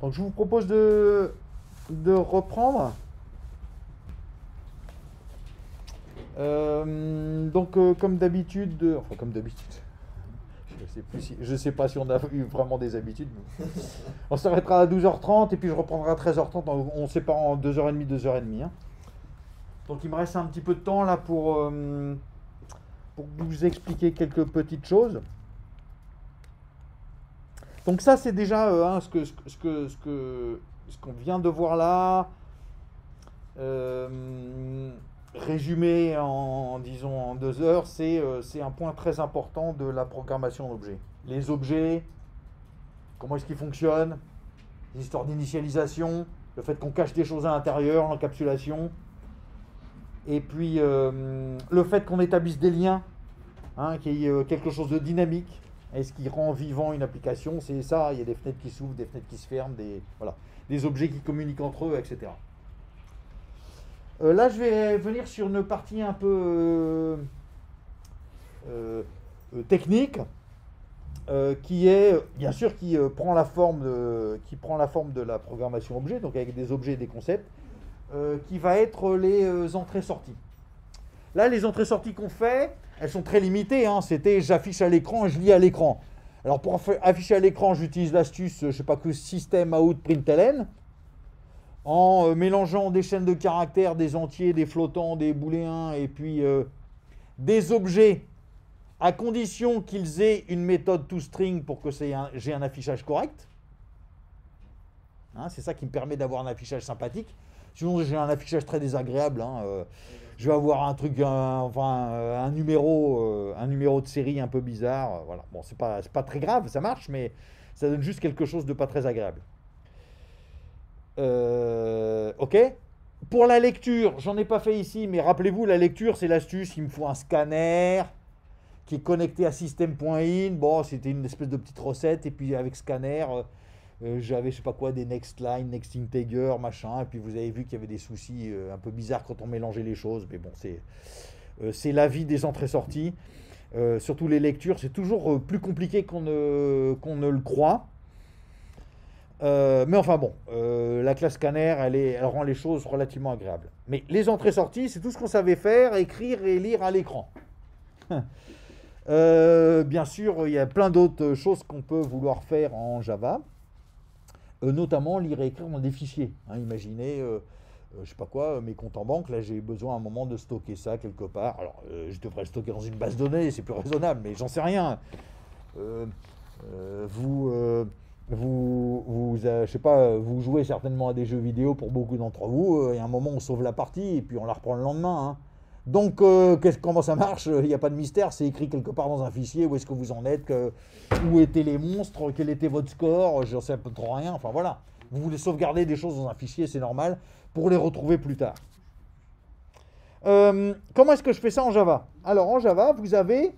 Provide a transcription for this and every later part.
Donc je vous propose de, reprendre. Euh, donc euh, comme d'habitude, enfin comme d'habitude, je sais, sais pas si on a eu vraiment des habitudes. On s'arrêtera à 12h30 et puis je reprendrai à 13h30. donc On sépare en 2h30, 2h30. hein. Donc il me reste un petit peu de temps là pour, euh, pour vous expliquer quelques petites choses. Donc ça c'est déjà euh, hein, ce que ce que ce que ce que- ce qu'on vient de voir là. Euh, résumé en, disons en deux heures, c'est euh, c'est un point très important de la programmation d'objets. Les objets, comment est-ce qu'ils fonctionnent, les histoires d'initialisation, le fait qu'on cache des choses à l'intérieur, l'encapsulation, et puis euh, le fait qu'on établisse des liens, hein, qu'il y ait euh, quelque chose de dynamique, et ce qui rend vivant une application, c'est ça, il y a des fenêtres qui s'ouvrent, des fenêtres qui se ferment, des, objets qui communiquent entre eux, etc. Euh, là, je vais venir sur une partie un peu euh, euh, technique, qui est, bien sûr, qui prend la forme de, qui prend la forme de la programmation objet, donc avec des objets et des concepts, qui va être les entrées-sorties. Là, les entrées-sorties qu'on fait, elles sont très limitées. hein. C'était j'affiche à l'écran et je lis à l'écran. Alors pour affi- afficher à l'écran, j'utilise l'astuce, euh, je sais pas que système out println en euh, mélangeant des chaînes de caractères, des entiers, des flottants, des booléens et puis euh, des objets à condition qu'ils aient une méthode toString pour que j'ai un affichage correct. Hein, c'est ça qui me permet d'avoir un affichage sympathique. Sinon, j'ai un affichage très désagréable. hein, je vais avoir un enfin, euh, un numéro, euh, un numéro de série un peu bizarre. euh, voilà. Bon, c'est pas, très grave, ça marche, mais ça donne juste quelque chose de pas très agréable. Pour la lecture, j'en ai pas fait ici, mais rappelez-vous, la lecture, c'est l'astuce. Il me faut un scanner qui est connecté à system.in. Bon, c'était une espèce de petite recette. Et puis avec scanner, euh, j'avais, je sais pas quoi, des next line, next integer, machin. Et puis vous avez vu qu'il y avait des soucis euh, un peu bizarres quand on mélangeait les choses. Mais bon, c'est euh, c'est la vie des entrées-sorties. Surtout les lectures, c'est toujours plus compliqué qu'on ne, qu'on ne le croit. Mais enfin bon, la classe scanner, elle, est, elle rend les choses relativement agréables. Mais les entrées-sorties, c'est tout ce qu'on savait faire, écrire et lire à l'écran. Bien sûr, il y a plein d'autres choses qu'on peut vouloir faire en Java, notamment lire et écrire dans des fichiers. hein. imaginez, euh, euh, je sais pas quoi, mes comptes en banque, là j'ai besoin à un moment de stocker ça quelque part. Alors, euh, je devrais le stocker dans une base de données, c'est plus raisonnable, mais j'en sais rien. Euh, euh, vous, euh, vous, euh, pas, vous jouez certainement à des jeux vidéo pour beaucoup d'entre vous. euh, y a un moment, on sauve la partie et puis on la reprend le lendemain. hein. Donc, euh, comment ça marche? Il n'y a pas de mystère, c'est écrit quelque part dans un fichier. Où est-ce que vous en êtes Où étaient les monstres Quel était votre score J'en sais un peu trop rien. Enfin voilà. Vous voulez sauvegarder des choses dans un fichier, c'est normal, pour les retrouver plus tard. Euh, comment est-ce que je fais ça en Java? Alors en Java, vous avez,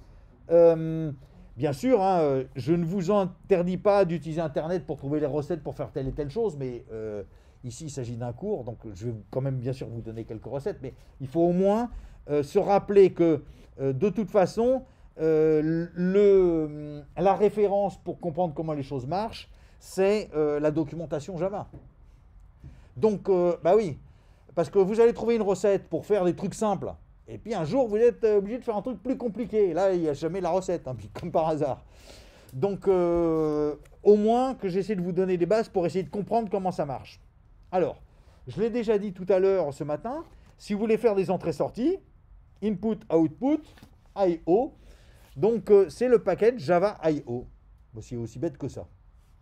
euh, bien sûr, hein, je ne vous interdis pas d'utiliser Internet pour trouver les recettes pour faire telle et telle chose, mais ici il s'agit d'un cours, donc je vais quand même bien sûr vous donner quelques recettes, mais il faut au moins euh, se rappeler que euh, de toute façon, euh, le, la référence pour comprendre comment les choses marchent, c'est la documentation Java. Donc, bah oui, parce que vous allez trouver une recette pour faire des trucs simples. Et puis un jour, vous êtes obligé de faire un truc plus compliqué. Là, il n'y a jamais la recette, hein, comme par hasard. Donc, au moins que j'essaie de vous donner des bases pour essayer de comprendre comment ça marche. Alors, je l'ai déjà dit tout à l'heure ce matin, si vous voulez faire des entrées-sorties, input, output, IO, donc euh, c'est le package Java IO. Bon, c'est aussi bête que ça.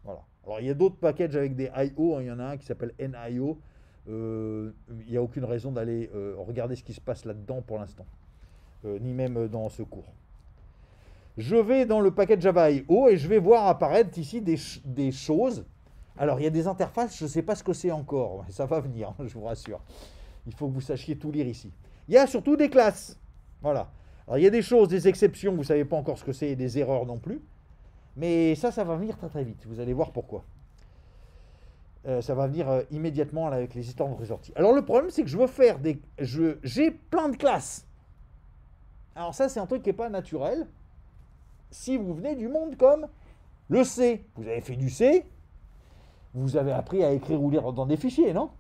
Voilà. Alors il y a d'autres packages avec des IO, hein. il y en a un qui s'appelle NIO. Euh, il n'y a aucune raison d'aller euh, regarder ce qui se passe là-dedans pour l'instant, ni même dans ce cours. Je vais dans le package Java IO et je vais voir apparaître ici des, des choses. Alors il y a des interfaces, je ne sais pas ce que c'est encore, ça va venir, je vous rassure. Il faut que vous sachiez tout lire ici. Il y a surtout des classes. Voilà. Alors il y a des choses, des exceptions, vous ne savez pas encore ce que c'est, des erreurs non plus. Mais ça, ça va venir très très vite. Vous allez voir pourquoi. Euh, ça va venir euh, immédiatement avec les histoires de sorties. Alors le problème, c'est que je veux faire des... J'ai plein de classes. Alors ça, c'est un truc qui n'est pas naturel. Si vous venez du monde comme le C, vous avez fait du C, vous avez appris à écrire ou lire dans des fichiers, non?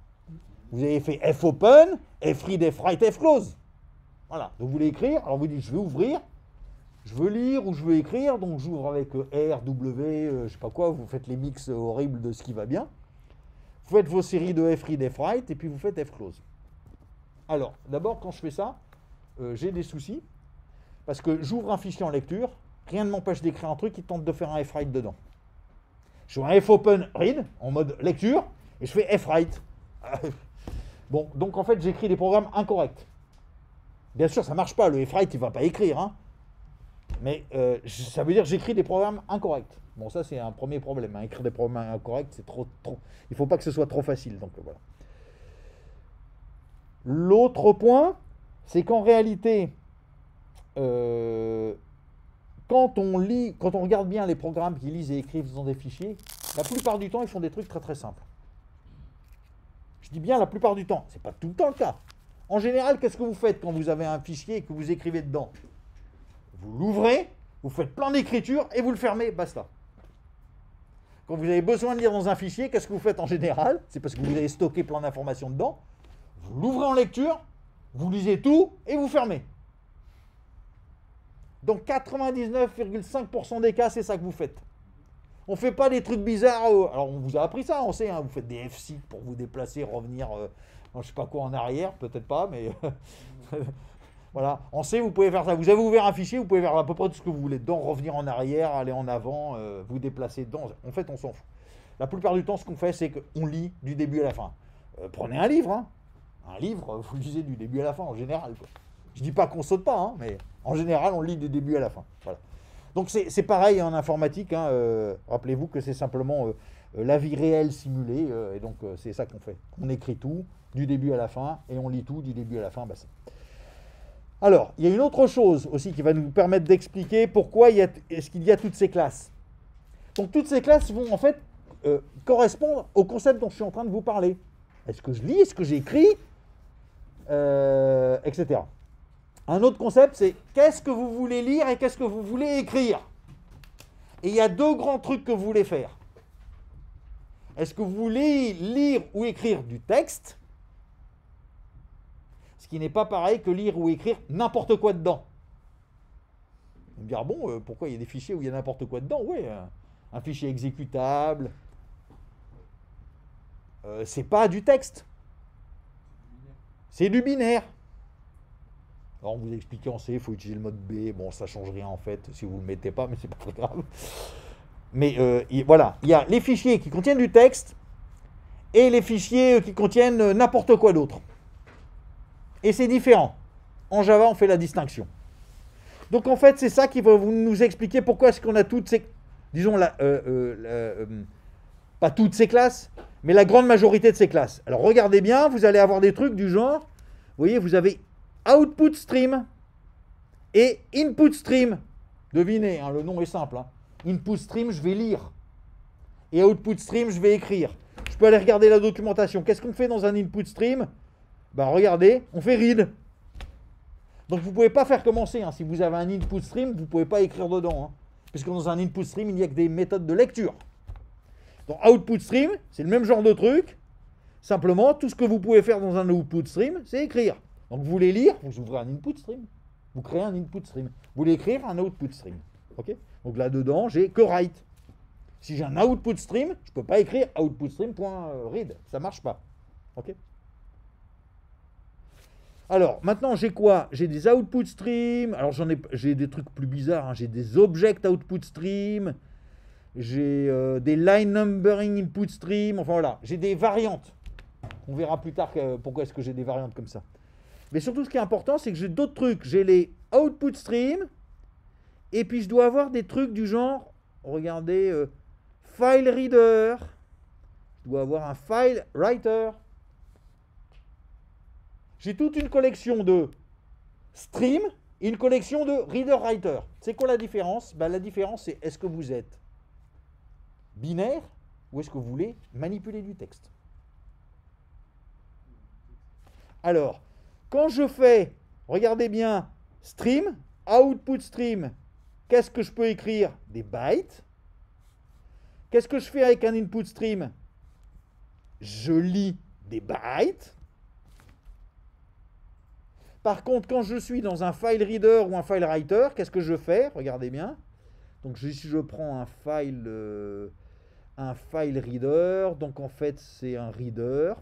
Vous avez fait fopen, fread, fwrite, fclose. Voilà, donc vous voulez écrire, alors vous dites je vais ouvrir, je veux lire ou je veux écrire, donc j'ouvre avec euh, R, W, euh, je sais pas quoi, vous faites les mix horribles de ce qui va bien. Vous faites vos séries de fread, fwrite, et puis vous faites fclose. Alors, d'abord, quand je fais ça, euh, j'ai des soucis, parce que j'ouvre un fichier en lecture, rien ne m'empêche d'écrire un truc qui tente de faire un fwrite dedans. Je fais un fopen read en mode lecture et je fais fwrite. bon, donc en fait, j'écris des programmes incorrects. Bien sûr, ça marche pas. Le fwrite, il ne va pas écrire. Hein. Mais euh, ça veut dire que j'écris des programmes incorrects. Bon, ça, c'est un premier problème. Hein. Écrire des programmes incorrects, c'est trop, trop. Il faut pas que ce soit trop facile. Donc voilà. L'autre point, c'est qu'en réalité, euh, quand on lit, quand on regarde bien les programmes qui lisent et écrivent dans des fichiers, la plupart du temps, ils font des trucs très très simples. Je dis bien la plupart du temps, c'est pas tout le temps le cas. En général, qu'est-ce que vous faites quand vous avez un fichier et que vous écrivez dedans? Vous l'ouvrez, vous faites plein d'écriture et vous le fermez, basta. Quand vous avez besoin de lire dans un fichier, qu'est-ce que vous faites en général? C'est parce que vous avez stocké plein d'informations dedans. Vous l'ouvrez en lecture, vous lisez tout et vous fermez. Dans 99,5% des cas, c'est ça que vous faites. On ne fait pas des trucs bizarres. Euh, alors, on vous a appris ça, on sait. Hein, vous faites des f pour vous déplacer, revenir, euh, je sais pas quoi, en arrière. Peut-être pas, mais... voilà. On sait, vous pouvez faire ça. Vous avez ouvert un fichier, vous pouvez faire à peu près tout ce que vous voulez dedans, revenir en arrière, aller en avant, euh, vous déplacer dedans. En fait, on s'en fout. La plupart du temps, ce qu'on fait, c'est qu'on lit du début à la fin. prenez un livre. Hein. Un livre, vous lisez du début à la fin, en général. Je dis pas qu'on saute pas, hein, mais en général, on lit du début à la fin. Donc c'est pareil en informatique. Hein, euh, rappelez-vous que c'est simplement euh, euh, la vie réelle simulée. et donc c'est ça qu'on fait. On écrit tout du début à la fin et on lit tout du début à la fin. Bah, alors, il y a une autre chose aussi qui va nous permettre d'expliquer pourquoi est-ce qu'il y a toutes ces classes. Donc toutes ces classes vont en fait correspondre au concept dont je suis en train de vous parler. Est-ce que je lis, est-ce que j'écris, etc. Un autre concept, c'est qu'est-ce que vous voulez lire et qu'est-ce que vous voulez écrire. Et il y a deux grands trucs que vous voulez faire. Est-ce que vous voulez lire ou écrire du texte Ce qui n'est pas pareil que lire ou écrire n'importe quoi dedans. Vous me dire, bon, euh, pourquoi il y a des fichiers où il y a n'importe quoi dedans? Oui, un, fichier exécutable. Euh, c'est pas du texte. C'est du binaire. Alors on vous expliquait en C, il faut utiliser le mode B. Bon, ça change rien en fait si vous ne le mettez pas, mais c'est pas très grave. Mais euh, voilà, il y a les fichiers qui contiennent du texte et les fichiers qui contiennent euh, n'importe quoi d'autre. Et c'est différent. En Java, on fait la distinction. Donc en fait, c'est ça qui va vous nous expliquer pourquoi est-ce qu'on a toutes ces, disons, la, euh, pas toutes ces classes, mais la grande majorité de ces classes. Alors regardez bien, vous allez avoir des trucs du genre, vous voyez, vous avez output stream et input stream. Devinez, hein, le nom est simple. Hein. Input stream, je vais lire. Et output stream, je vais écrire. Je peux aller regarder la documentation. Qu'est-ce qu'on fait dans un input stream? Ben regardez, on fait read. Donc vous ne pouvez pas faire commencer. Hein. Si vous avez un input stream, vous ne pouvez pas écrire dedans. Parce que dans un input stream, il n'y a que des méthodes de lecture. Donc output stream, c'est le même genre de truc. Simplement, tout ce que vous pouvez faire dans un output stream, c'est écrire. Donc vous voulez lire, vous ouvrez un input stream. Vous créez un input stream. Vous voulez écrire un output stream. Donc là-dedans, j'ai que write. Si j'ai un output stream, je ne peux pas écrire output stream.read. Ça ne marche pas. alors, maintenant, j'ai quoi? J'ai des output stream. Alors, j'en ai, j'ai des trucs plus bizarres. Hein. J'ai des object output stream. J'ai euh, des line numbering input stream. Enfin, voilà. J'ai des variantes. On verra plus tard pourquoi est-ce que j'ai des variantes comme ça. Mais surtout, ce qui est important, c'est que j'ai d'autres trucs. J'ai les output stream, et puis je dois avoir des trucs du genre, regardez, euh, file reader, je dois avoir un file writer. J'ai toute une collection de stream et une collection de reader-writer. C'est quoi la différence? Ben, La différence, c'est est-ce que vous êtes binaire ou est-ce que vous voulez manipuler du texte? Alors, quand je fais, regardez bien, stream, output stream, qu'est-ce que je peux écrire? Des bytes. Qu'est-ce que je fais avec un input stream? Je lis des bytes. Par contre, quand je suis dans un file reader ou un file writer, qu'est-ce que je fais? Regardez bien. Donc si je prends un file, euh, un file reader, donc en fait c'est un reader.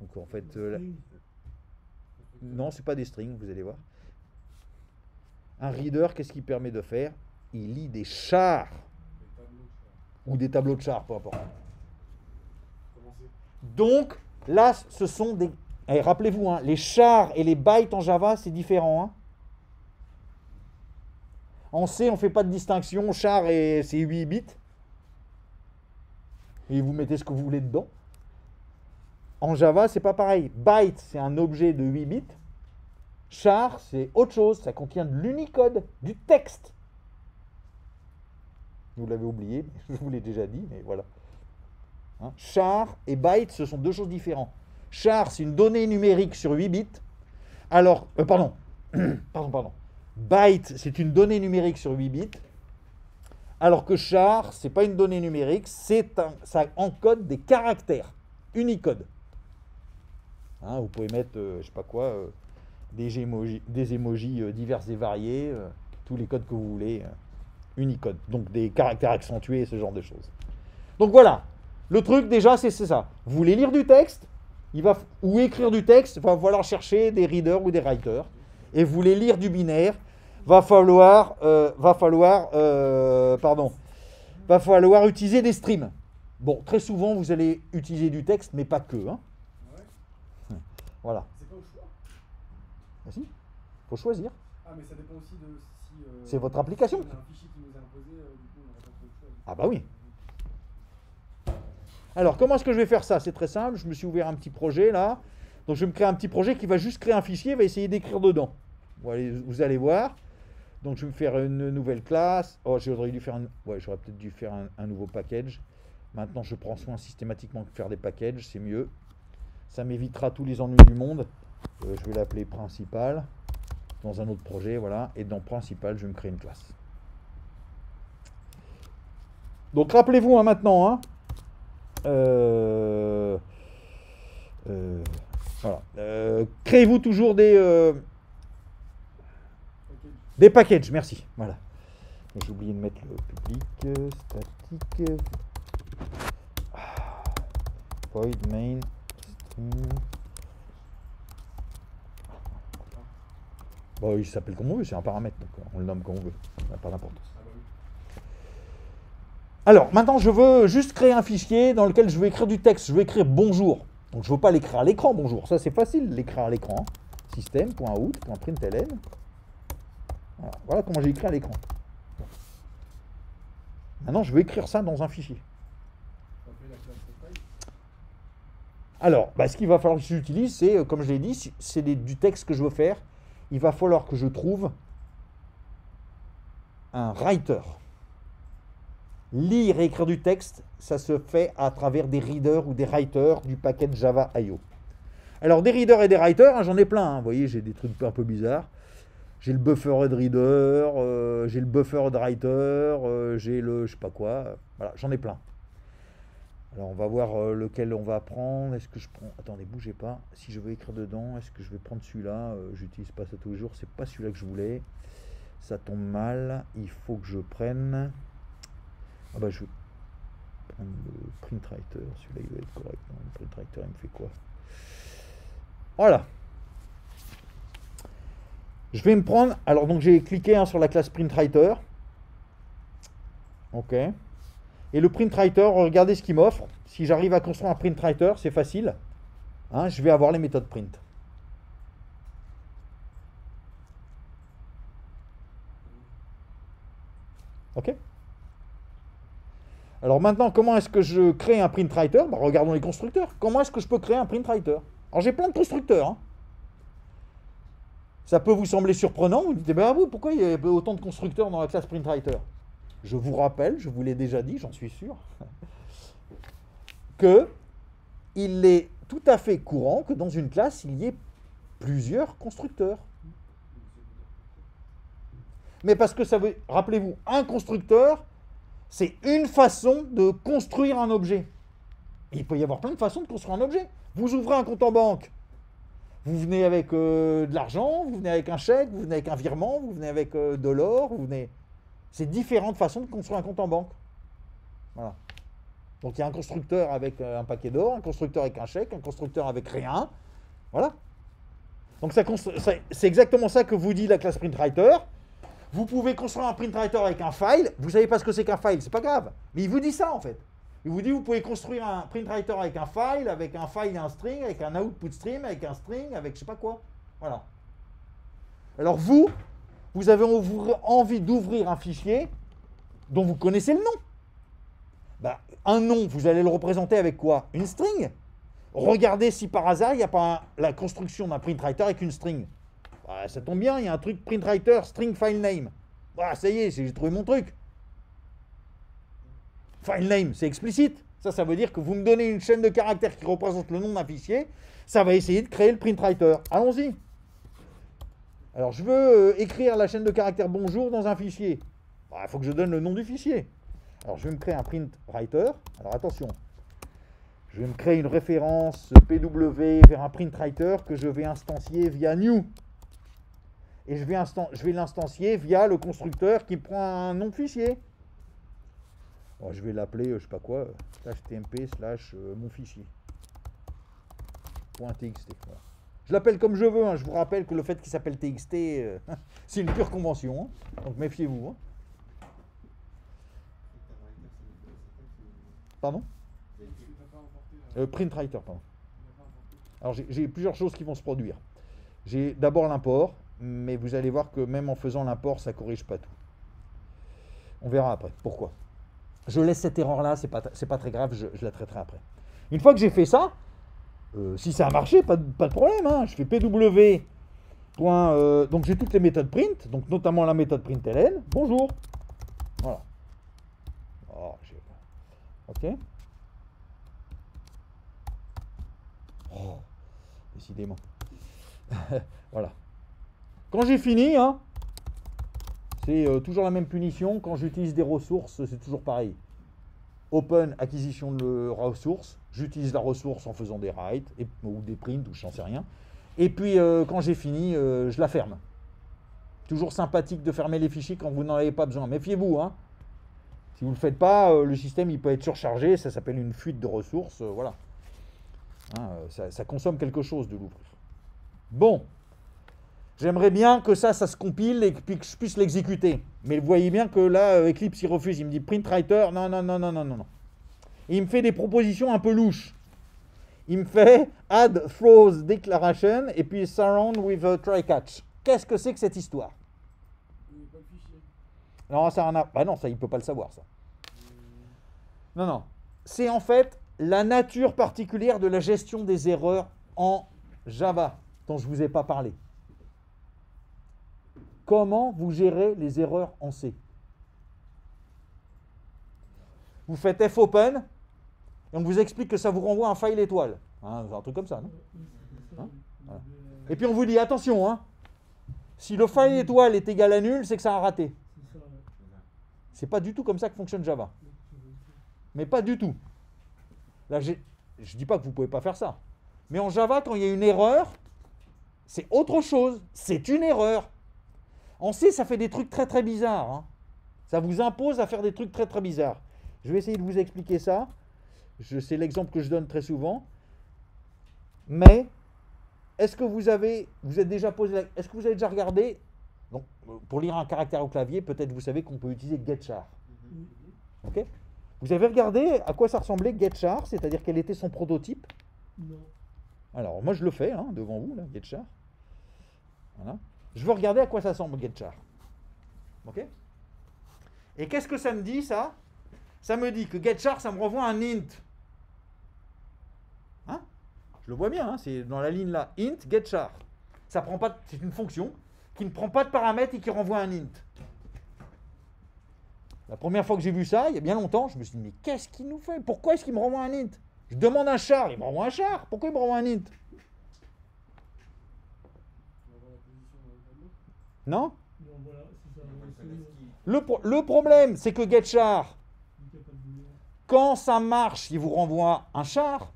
Donc en fait, euh, non, c'est pas des strings, vous allez voir. Un reader, qu'est-ce qu'il permet de faire? Il lit des chars ou des tableaux de chars, peu importe. Donc là, ce sont des. Eh, rappelez-vous, hein, les chars et les bytes en Java, c'est différent. Hein. En C, on ne fait pas de distinction. Char, et c'est 8 bits. Et vous mettez ce que vous voulez dedans. En Java, c'est pas pareil. Byte, c'est un objet de 8 bits. Char, c'est autre chose. Ça contient de l'unicode, du texte. Vous l'avez oublié, je vous l'ai déjà dit, mais voilà. Hein, char et byte, ce sont deux choses différentes. Char, c'est une donnée numérique sur 8 bits. Alors, euh, pardon, pardon, pardon. Byte, c'est une donnée numérique sur 8 bits. Alors que char, c'est pas une donnée numérique, c'est un, ça encode des caractères, Unicode. Hein, vous pouvez mettre, euh, je sais pas quoi, euh, des emojis, des emojis divers et variés, tous les codes que vous voulez. Unicode, donc des caractères accentués, ce genre de choses. Donc voilà, le truc déjà c'est ça. Vous voulez lire du texte, il va, ou écrire du texte, va falloir chercher des readers ou des writers. Et vous voulez lire du binaire, va falloir, euh, va falloir, euh, pardon, va falloir utiliser des streams. Bon, très souvent vous allez utiliser du texte, mais pas que. Hein. Voilà. C'est pas au choix. Ah si, faut choisir. Ah, mais ça dépend aussi de si. Euh, c'est votre application. Ah bah oui. Alors, comment est-ce que je vais faire ça? C'est très simple. Je me suis ouvert un petit projet là. Donc, je vais me créer un petit projet qui va juste créer un fichier et va essayer d'écrire dedans. Vous allez, voir. Donc, je vais me faire une nouvelle classe. Oh, j'aurais dû faire un... Ouais, j'aurais peut-être dû faire un, nouveau package. Maintenant, je prends soin systématiquement de faire des packages. C'est mieux. Ça m'évitera tous les ennuis du monde. Euh, je vais l'appeler principal dans un autre projet. Voilà. Et dans principal, je vais me créer une classe. Donc rappelez-vous hein, maintenant, hein, euh, euh, voilà, créez-vous toujours des des packages, merci. Voilà. J'ai oublié de mettre le public statique. Void main. Bon, il s'appelle comme on veut, c'est un paramètre, donc on le nomme comme on veut, ça n'a pas d'importance. Alors, maintenant, je veux juste créer un fichier dans lequel je vais écrire du texte. Je vais écrire bonjour. Donc, je ne veux pas l'écrire à l'écran, bonjour. Ça, c'est facile, l'écrire à l'écran. Système.out.println. Voilà. voilà comment j'ai écrit à l'écran. Maintenant, je vais écrire ça dans un fichier. Alors, bah, ce qu'il va falloir que j'utilise, c'est, euh, comme je l'ai dit, c'est du texte que je veux faire. Il va falloir que je trouve un writer. Lire et écrire du texte, ça se fait à travers des readers ou des writers du paquet Java IO. Alors des readers et des writers, hein, j'en ai plein. Hein. Vous voyez, j'ai des trucs un peu bizarres. J'ai le buffer de reader, euh, j'ai le buffer de writer, euh, j'ai le je sais pas quoi. Voilà, j'en ai plein. Alors on va voir euh, lequel on va prendre. Est-ce que je prends Attendez, bougez pas. Si je veux écrire dedans, est-ce que je vais prendre celui-là? J'utilise pas ça tous les jours. C'est pas celui-là que je voulais. Ça tombe mal. Il faut que je prenne. Ah bah je vais prendre le printwriter, celui-là il doit être correct. Le printwriter il me fait quoi? Voilà. Je vais me prendre, alors donc j'ai cliqué hein, sur la classe printwriter. Ok. Et le printwriter, regardez ce qu'il m'offre. Si j'arrive à construire un printwriter, c'est facile. Hein, je vais avoir les méthodes print. Ok alors maintenant, comment est-ce que je crée un print writer? Bah, Regardons les constructeurs. Comment est-ce que je peux créer un print writer? Alors j'ai plein de constructeurs. Hein. Ça peut vous sembler surprenant. Vous dites, ben vous, pourquoi il y a autant de constructeurs dans la classe print writer? Je vous rappelle, je vous l'ai déjà dit, j'en suis sûr, que il est tout à fait courant que dans une classe, il y ait plusieurs constructeurs. Mais parce que ça veut, rappelez-vous, un constructeur, c'est une façon de construire un objet. Il peut y avoir plein de façons de construire un objet. Vous ouvrez un compte en banque. Vous venez avec euh, de l'argent, vous venez avec un chèque, vous venez avec un virement, vous venez avec euh, de l'or, vous venez. C'est différentes façons de construire un compte en banque. Voilà. Donc il y a un constructeur avec euh, un paquet d'or, un constructeur avec un chèque, un constructeur avec rien. Voilà. Donc c'est exactement ça que vous dit la classe PrintWriter. Vous pouvez construire un PrintWriter avec un file. Vous savez pas ce que c'est qu'un file, c'est pas grave. Mais il vous dit ça en fait. Il vous dit vous pouvez construire un PrintWriter avec un file, avec un file et un string, avec un output stream, avec un string, avec je sais pas quoi. Voilà. Alors vous, vous avez envie d'ouvrir un fichier dont vous connaissez le nom. Bah, un nom, vous allez le représenter avec quoi? Une string? Regardez si par hasard, il n'y a pas la construction d'un printwriter avec une string. Bah, ça tombe bien, il y a un truc printwriter string file name. Voilà, ça y est, j'ai trouvé mon truc. File name, c'est explicite. Ça, ça veut dire que vous me donnez une chaîne de caractères qui représente le nom d'un fichier, ça va essayer de créer le printwriter. Allons-y. Alors, je veux euh, écrire la chaîne de caractères bonjour dans un fichier. Bah, Il faut que je donne le nom du fichier. Alors, je vais me créer un printwriter. Alors, attention. Je vais me créer une référence PW vers un printwriter que je vais instancier via new. Et je vais, l'instancier via le constructeur qui prend un nom de fichier. Bon, je vais l'appeler, euh, je sais pas quoi, euh, slash tmp slash mon fichier. Voilà. Je l'appelle comme je veux. hein. Je vous rappelle que le fait qu'il s'appelle txt, euh, c'est une pure convention. hein. Donc méfiez-vous. hein. Pardon? Euh, Printwriter, pardon. Alors j'ai- plusieurs choses qui vont se produire. J'ai d'abord l'import, mais vous allez voir que même en faisant l'import, ça corrige pas tout. On verra après. Pourquoi Je laisse cette erreur-là, c'est pas, pas très grave, je, je la traiterai après. Une fois que j'ai fait ça, euh, si ça a marché, pas de, problème. hein. Je fais pw. Euh, donc j'ai toutes les méthodes print, donc notamment la méthode println. Bonjour. Voilà. Oh, ok. Oh, décidément. voilà. Quand j'ai fini, hein, c'est euh, toujours la même punition. Quand j'utilise des ressources, c'est toujours pareil. Open, acquisition de ressource. J'utilise la ressource en faisant des writes ou des prints ou je n'en sais rien. Et puis euh, quand j'ai fini, euh, je la ferme. Toujours sympathique de fermer les fichiers quand vous n'en avez pas besoin. Méfiez-vous. Hein. Si vous ne le faites pas, euh, le système il peut être surchargé. Ça s'appelle une fuite de ressources. voilà. Hein, ça consomme quelque chose de l'ouvrir. Bon. J'aimerais bien que ça, ça se compile et puis que je puisse l'exécuter. Mais vous voyez bien que là, euh, Eclipse, il refuse. Il me dit printwriter, non, non, non, non, non, non, il me fait des propositions un peu louches. Il me fait add throws declaration et puis surround with a try catch. Qu'est-ce que c'est que cette histoire? Non, ça. Bah non, ça, il peut pas le savoir, ça. Non, non. C'est en fait la nature particulière de la gestion des erreurs en Java, dont je ne vous ai pas parlé. Comment vous gérez les erreurs en C? Vous faites fopen et on vous explique que ça vous renvoie un file étoile. Hein, un truc comme ça, non? Hein? Et puis on vous dit attention, hein, si le file étoile est égal à nul, c'est que ça a raté. C'est pas du tout comme ça que fonctionne Java. Mais pas du tout. Là, je ne dis pas que vous ne pouvez pas faire ça. Mais en Java, quand il y a une erreur, c'est autre chose. C'est une erreur. En C, ça fait des trucs très très bizarres. hein. Ça vous impose à faire des trucs très très bizarres. Je vais essayer de vous expliquer ça. Je- C'est l'exemple que je donne très souvent. Mais est-ce que vous avez, vous êtes déjà posé, est-ce que vous avez déjà regardé, donc pour lire un caractère au clavier, peut-être vous savez qu'on peut utiliser getchar. Ok? Vous avez regardé à quoi ça ressemblait getchar, c'est-à-dire quel était son prototype? Non. Alors, moi, je le fais hein, devant vous, là, getchar. Voilà. Je veux regarder à quoi ça ressemble getchar. Ok? Et qu'est-ce que ça me dit, ça? Ça me dit que getchar, ça me renvoie un int. Hein? Je le vois bien, hein, c'est dans la ligne là. int getchar. Ça prend pas, c'est une fonction qui ne prend pas de paramètres et qui renvoie un int. La première fois que j'ai vu ça, il y a bien longtemps, je me suis dit, mais qu'est-ce qu'il nous fait? Pourquoi est-ce qu'il me renvoie un int? Je demande un char, il me renvoie un char. Pourquoi il me renvoie un int Tu vas voir la position dans le tableau. Non le, pro- le problème, c'est que getchar. Quand ça marche, il vous renvoie un char.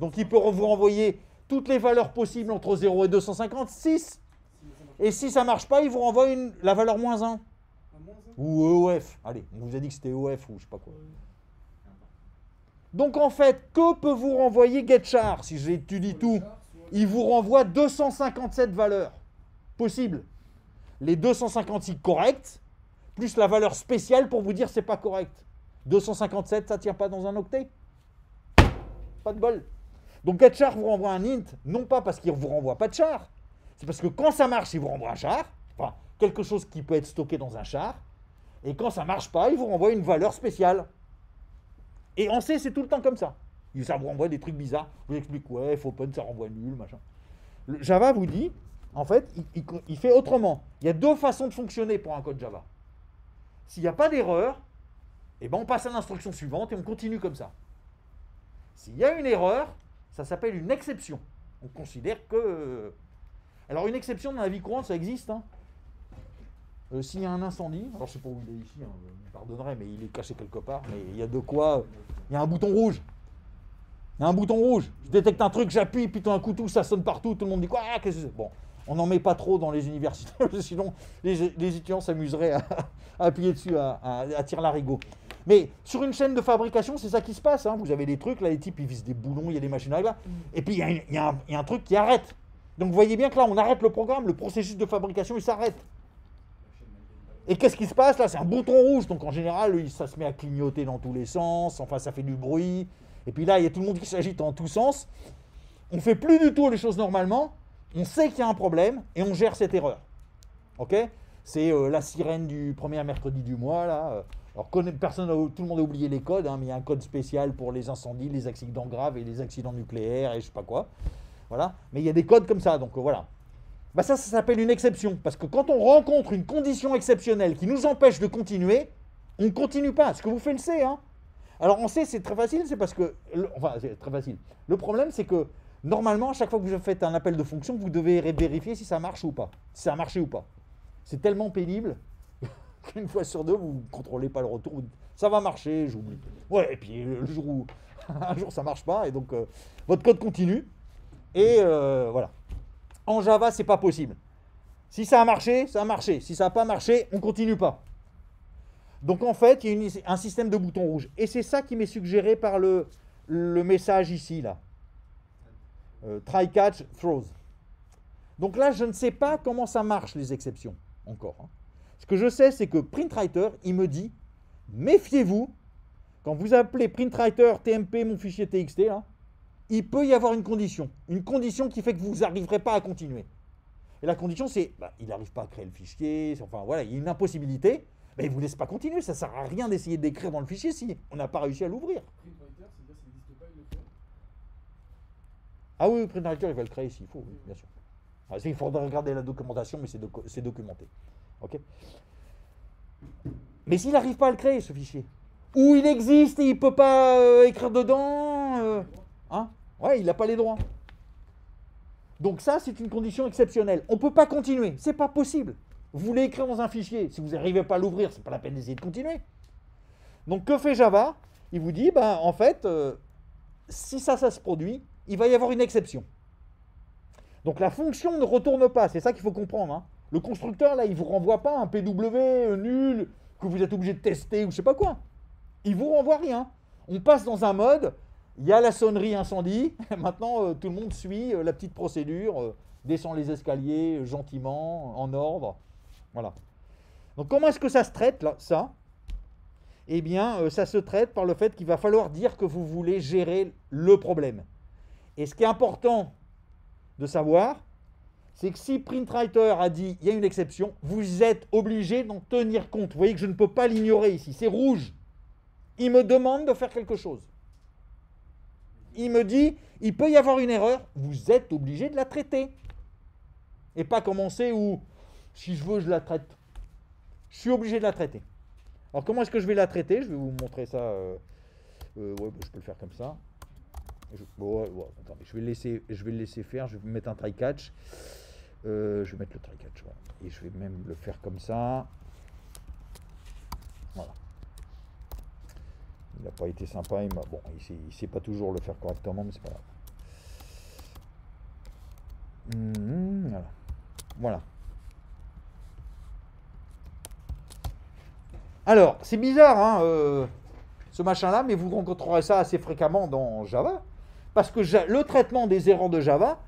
Donc il peut vous renvoyer toutes les valeurs possibles entre 0 et 256. Et si ça marche pas, il vous renvoie une, la valeur moins 1. À moins un Ou EOF. Allez, on vous a dit que c'était EOF ou je sais pas quoi. Donc en fait, que peut vous renvoyer GetChar si j'étudie tout? Il vous renvoie 257 valeurs Les 256 correctes, plus la valeur spéciale pour vous dire c'est pas correct. 257, ça tient pas dans un octet? Pas de bol. Donc GetChar vous renvoie un int, non pas parce qu'il vous renvoie pas de char, c'est parce que quand ça marche, il vous renvoie un char, enfin quelque chose qui peut être stocké dans un char, et quand ça marche pas, il vous renvoie une valeur spéciale. Et en C, c'est tout le temps comme ça. Ça vous renvoie des trucs bizarres. Vous explique, ouais, open, ça renvoie nul, machin. Le Java vous dit, en fait, il, fait autrement. Il y a deux façons de fonctionner pour un code Java. S'il n'y a pas d'erreur, eh ben on passe à l'instruction suivante et on continue comme ça. S'il y a une erreur, ça s'appelle une exception. On considère que... Alors une exception dans la vie courante, ça existe. hein. Euh, S'il y a un incendie, alors je sais pas où il est ici, hein, vous pardonnerez, mais il est caché quelque part, mais il y a de quoi... Il y a un bouton rouge. Il y a un bouton rouge. Je détecte un truc, j'appuie, puis tout d'un coup, tout ça sonne partout, tout le monde dit quoi Ah, qu'est-ce que c'est? Bon, on n'en met pas trop dans les universités, sinon les, les étudiants s'amuseraient à, à appuyer dessus, à, à, à tirer l'arigot. Mais sur une chaîne de fabrication, c'est ça qui se passe. hein. Vous avez des trucs, là, les types, ils visent des boulons, il y a des machines à là. Et puis, il y, y a un- il y a un truc qui arrête. Donc, vous voyez bien que là, on arrête le programme, le processus de fabrication, il s'arrête. Et qu'est-ce qui se passe là? C'est un bouton rouge. Donc, en général, ça se met à clignoter dans tous les sens. Enfin, ça fait du bruit. Et puis là, il y a tout le monde qui s'agite en tous sens. On fait plus du tout les choses normalement. On sait qu'il y a un problème et on gère cette erreur. Ok? C'est euh, la sirène du premier mercredi du mois là. Alors connaît- personne, tout le monde a oublié les codes, hein, mais il y a un code spécial pour les incendies, les accidents graves et les accidents nucléaires et je sais pas quoi. Voilà. Mais il y a des codes comme ça, donc euh, voilà. Bah ça, ça s'appelle une exception. Parce que quand on rencontre une condition exceptionnelle qui nous empêche de continuer, on ne continue pas. Ce que vous faites le C. Hein. Alors en C, c'est très facile, c'est parce que... enfin, c'est très facile. Le problème, c'est que normalement, à chaque fois que vous faites un appel de fonction, vous devez vérifier si ça marche ou pas. Si ça a marché ou pas. C'est tellement pénible qu'une fois sur deux, vous ne contrôlez pas le retour. Ça va marcher, j'oublie. Ouais, et puis le jour où... un jour, ça marche pas, et donc euh, votre code continue. Et euh, voilà. En Java, c'est pas possible. Si ça a marché, ça a marché. Si ça n'a pas marché, on continue pas. Donc en fait, il y a un système de boutons rouges. Et c'est ça qui m'est suggéré par le, le message ici, là. Euh, try, catch, throws. Donc là, je ne sais pas comment ça marche, les exceptions, encore. hein. Ce que je sais, c'est que PrintWriter, il me dit, méfiez-vous, quand vous appelez PrintWriter TMP, mon fichier TXT, là, il peut y avoir une condition. Une condition qui fait que vous n'arriverez pas à continuer. Et la condition, c'est bah, il n'arrive pas à créer le fichier. Enfin, voilà, il y a une impossibilité. Mais il ne vous laisse pas continuer. Ça ne sert à rien d'essayer d'écrire dans le fichier si on n'a pas réussi à l'ouvrir. PrintWriter, c'est-à-dire ça n'existe pas, il le fait. Ah oui, PrintWriter, il va le créer s'il faut, oui, bien sûr. Ah, il faudra regarder la documentation, mais c'est docu- c'est documenté. Mais s'il n'arrive pas à le créer, ce fichier, ou il existe et il ne peut pas euh, écrire dedans, euh, hein? Ouais, il n'a pas les droits. Donc ça, c'est une condition exceptionnelle. On ne peut pas continuer. C'est pas possible. Vous voulez écrire dans un fichier, si vous n'arrivez pas à l'ouvrir, c'est pas la peine d'essayer de continuer. Donc que fait Java? Il vous dit, ben, en fait, euh, si ça, ça se produit, il va y avoir une exception. Donc la fonction ne retourne pas, c'est ça qu'il faut comprendre. hein. Le constructeur, là, il ne vous renvoie pas un PW euh, nul que vous êtes obligé de tester ou je sais pas quoi. Il vous renvoie rien. On passe dans un mode, il y a la sonnerie incendie, maintenant euh, tout le monde suit euh, la petite procédure, descend les escaliers gentiment, en ordre. Voilà. Donc comment est-ce que ça se traite, là, ça? Eh bien, ça se traite par le fait qu'il va falloir dire que vous voulez gérer le problème. Et ce qui est important de savoir, c'est que si PrintWriter a dit il y a une exception, vous êtes obligé d'en tenir compte. Vous voyez que je ne peux pas l'ignorer ici, c'est rouge. Il me demande de faire quelque chose. Il me dit il peut y avoir une erreur, vous êtes obligé de la traiter. Et pas commencer où si je veux, je la traite. Je suis obligé de la traiter. Alors comment est-ce que je vais la traiter? Je vais vous montrer ça. euh, euh, bah, je peux le faire comme ça. Je, attendez, je vais, le laisser, je vais laisser faire. Je vais mettre un try catch. Euh, je vais mettre le try catch. Et je vais même le faire comme ça. Voilà. Il n'a pas été sympa. Il bon, il sait, sait pas toujours le faire correctement, mais c'est pas grave. Mhm, voilà. Voilà. Alors, c'est bizarre, hein, euh, ce machin-là, mais vous rencontrerez ça assez fréquemment dans Java, parce que le traitement des erreurs de Java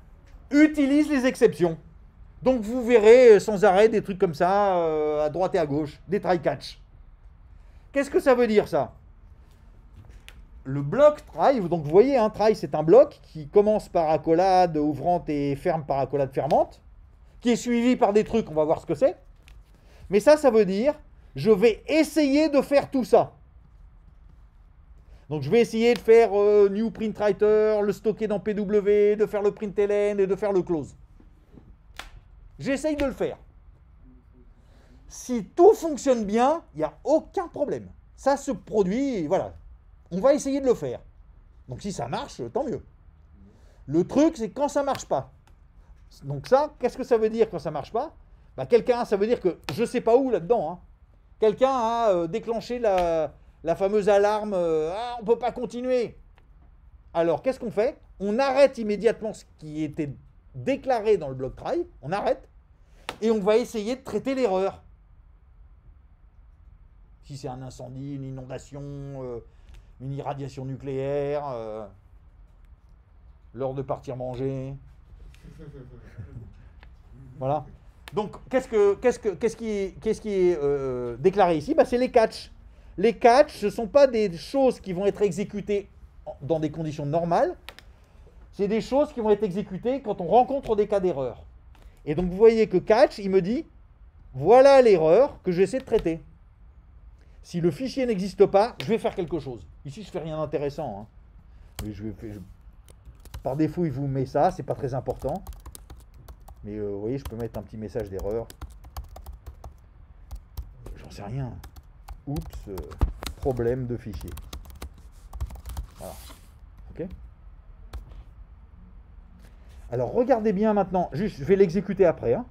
utilise les exceptions. Donc vous verrez euh, sans arrêt des trucs comme ça, euh, à droite et à gauche, des try-catch. Qu'est-ce que ça veut dire ça? Le bloc try, donc vous voyez, un try c'est un bloc qui commence par accolade ouvrante et ferme par accolade fermante, qui est suivi par des trucs, on va voir ce que c'est. Mais ça, ça veut dire, je vais essayer de faire tout ça. Donc je vais essayer de faire euh, new print writer, le stocker dans PW, de faire le print ln et de faire le close. J'essaye de le faire. Si tout fonctionne bien, il n'y a aucun problème. Ça se produit, voilà. On va essayer de le faire. Donc si ça marche, tant mieux. Le truc, c'est quand ça marche pas. Donc ça, qu'est-ce que ça veut dire quand ça marche pas? Bah, Quelqu'un, ça veut dire que je sais pas où là-dedans. hein. Quelqu'un a euh, déclenché la, la fameuse alarme euh, Ah, on peut pas continuer. Alors, qu'est-ce qu'on fait? On arrête immédiatement ce qui était déclaré dans le bloc try, on arrête, et on va essayer de traiter l'erreur. Si c'est un incendie, une inondation, euh, une irradiation nucléaire, euh, l'heure de partir manger. Voilà. Donc, qu'est-ce, que, qu'est-ce, que, qu'est-ce qui est, qu'est-ce qui est euh, déclaré ici? Bah, C'est les catchs. Les catchs, ce ne sont pas des choses qui vont être exécutées dans des conditions normales. C'est des choses qui vont être exécutées quand on rencontre des cas d'erreur. Et donc, vous voyez que catch, il me dit, voilà l'erreur que j'essaie de traiter. Si le fichier n'existe pas, je vais faire quelque chose. Ici, je fais rien d'intéressant. hein. Par défaut, il vous met ça, c'est pas très important. Mais euh, vous voyez, je peux mettre un petit message d'erreur. J'en sais rien. Oups, euh, problème de fichier. Voilà. Ok Alors regardez bien maintenant. Juste, je vais l'exécuter après. hein.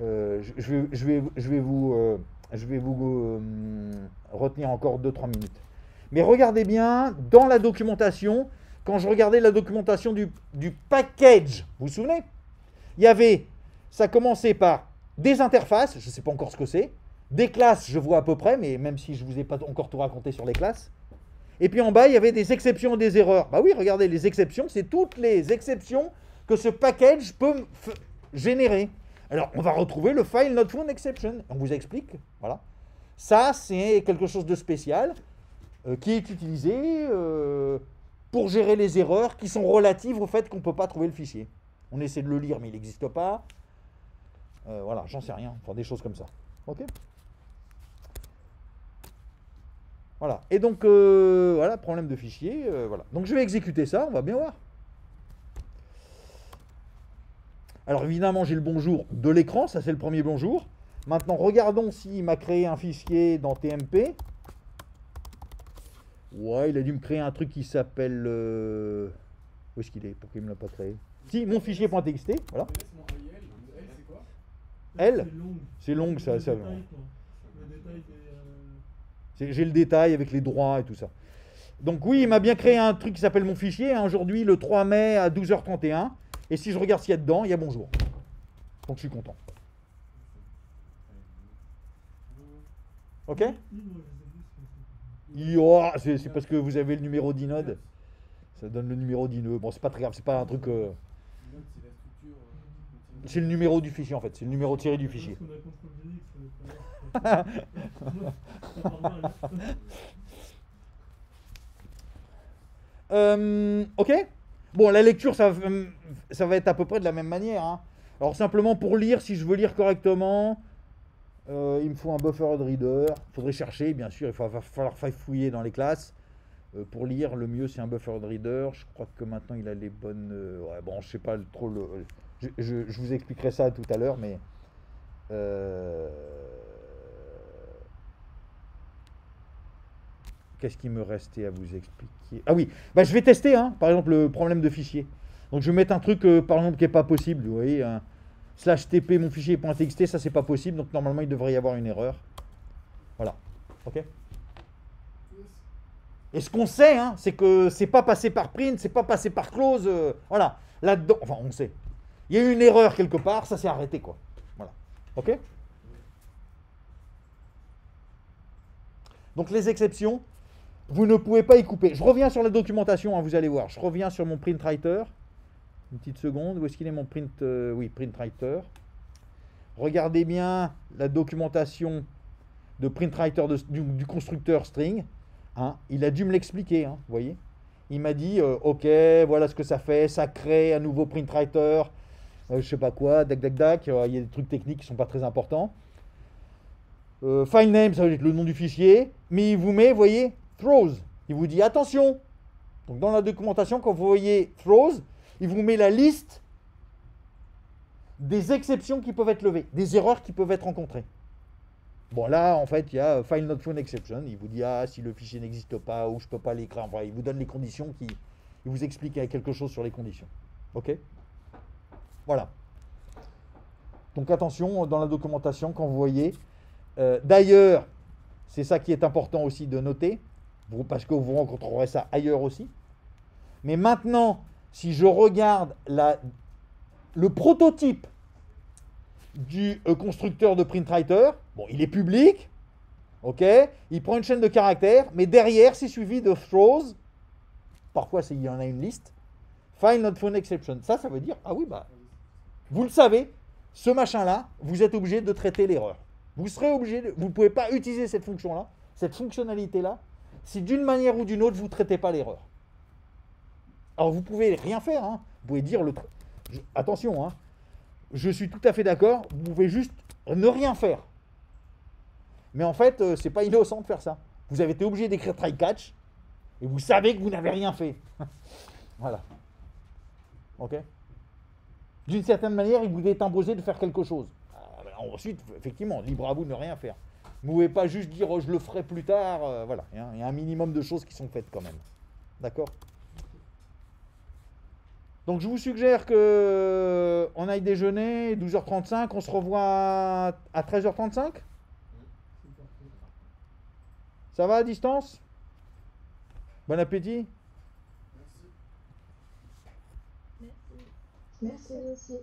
Euh, je, vais, je, vais, je vais vous, euh, je vais vous euh, retenir encore 2-3 minutes. Mais regardez bien dans la documentation, quand je regardais la documentation du, du package, vous vous souvenez? Il y avait, ça commençait par des interfaces, je ne sais pas encore ce que c'est, des classes, je vois à peu près, mais même si je ne vous ai pas encore tout raconté sur les classes. Et puis en bas, il y avait des exceptions et des erreurs. Bah oui, regardez, les exceptions, c'est toutes les exceptions que ce package peut générer. Alors, on va retrouver le file not found exception. On vous explique, voilà. Ça, c'est quelque chose de spécial euh, qui est utilisé euh, pour gérer les erreurs qui sont relatives au fait qu'on ne peut pas trouver le fichier. On essaie de le lire, mais il n'existe pas. Euh, voilà, j'en sais rien. Enfin, des choses comme ça. Ok? Voilà. Et donc, euh, voilà, problème de fichier. euh, voilà. Donc, je vais exécuter ça. On va bien voir. Alors, évidemment, j'ai le bonjour de l'écran. Ça, c'est le premier bonjour. Maintenant, regardons s'il m'a créé un fichier dans TMP. Ouais, il a dû me créer un truc qui s'appelle... euh, Où est-ce qu'il est? Pourquoi il ne me l'a pas créé? Si, mon fichier.txt, voilà. L, c'est quoi? Elle C'est long. Ça. Le ça-. Le détail J'ai le détail avec les droits et tout ça. Donc oui, il m'a bien créé un truc qui s'appelle mon fichier. hein, Aujourd'hui, le 3 mai à 12h31. Et si je regarde ce qu'il y a dedans, il y a bonjour. Donc je suis content. Ok? C'est c'est parce que vous avez le numéro d'inode. Ça donne le numéro d'inode. Bon, c'est pas très grave, c'est pas un truc... euh, Note, c'est la structure. euh, C'est le numéro du fichier en fait, c'est le numéro tiré du fichier. Euh. Euh, ok Bon, la lecture, ça, va- ça va être à peu près de la même manière. hein. Alors simplement pour lire, si je veux lire correctement, euh, il me faut un buffer reader. Il faudrait chercher, bien sûr, il va, falloir fouiller dans les classes. Euh, pour lire, le mieux c'est un buffer reader. Je crois que maintenant il a les bonnes... euh, ouais, bon, je sais pas trop le... Je, vous expliquerai ça tout à l'heure, mais... euh, Qu'est-ce qui me restait à vous expliquer? Ah oui, bah, je vais tester, hein, par exemple, le problème de fichier. Donc je vais mettre un truc, euh, par exemple, qui n'est pas possible. Vous voyez, slash tp mon fichier.txt, ça c'est pas possible. Donc normalement, il devrait y avoir une erreur. Voilà. Ok? Et ce qu'on sait, hein, c'est que c'est pas passé par print, c'est pas passé par close. euh, voilà. Là-dedans, enfin, on sait. Il y a eu une erreur quelque part, ça s'est arrêté, quoi. Voilà. OK? Donc, les exceptions, vous ne pouvez pas y couper. Je reviens sur la documentation, hein, vous allez voir. Je reviens sur mon print writer. Une petite seconde. Où est-ce qu'il est mon print euh. Regardez bien la documentation de print writer du, constructeur string. hein. Il a dû me l'expliquer, hein, voyez. Il m'a dit, euh, ok, voilà ce que ça fait, ça crée un nouveau print writer, euh, je sais pas quoi, dac dac dac. euh, Il y a des trucs techniques qui sont pas très importants. Euh, file name, ça veut dire le nom du fichier, mais il vous met, vous voyez, throws. Il vous dit attention. Donc dans la documentation, quand vous voyez throws, il vous met la liste des exceptions qui peuvent être levées, des erreurs qui peuvent être rencontrées. Bon, là, en fait, il y a euh, file not found exception. Il vous dit, ah, si le fichier n'existe pas ou je ne peux pas l'écrire. Enfin, il vous donne les conditions, qui, il vous explique quelque chose sur les conditions. OK? Voilà. Donc, attention dans la documentation quand vous voyez. Euh, D'ailleurs, c'est ça qui est important aussi de noter, parce que vous rencontrerez ça ailleurs aussi. Mais maintenant, si je regarde le prototype du euh, constructeur de PrintWriter. Bon, il est public, ok Il prend une chaîne de caractères, mais derrière, c'est suivi de throws. Parfois, il y en a une liste. Find not found exception. Ça, ça veut dire, ah oui, bah, vous le savez, ce machin-là, vous êtes obligé de traiter l'erreur. Vous serez obligé, de- vous ne pouvez pas utiliser cette fonction-là, cette fonctionnalité-là, si d'une manière ou d'une autre, vous ne traitez pas l'erreur. Alors, vous pouvez rien faire, hein. Vous pouvez dire le... je- Attention, hein je suis tout à fait d'accord, vous pouvez juste ne rien faire. Mais en fait, euh, c'est pas innocent de faire ça. Vous avez été obligé d'écrire try catch et vous savez que vous n'avez rien fait. voilà. OK? D'une certaine manière, il vous est imposé de faire quelque chose. Ah, ben, ensuite, effectivement, libre à vous de ne rien faire. Vous ne pouvez pas juste dire oh, je le ferai plus tard. euh, voilà, il y a- un minimum de choses qui sont faites quand même. D'accord? Donc je vous suggère que on aille déjeuner, 12h35, on se revoit à 13h35 Ça va à distance? Bon appétit Merci. Merci aussi.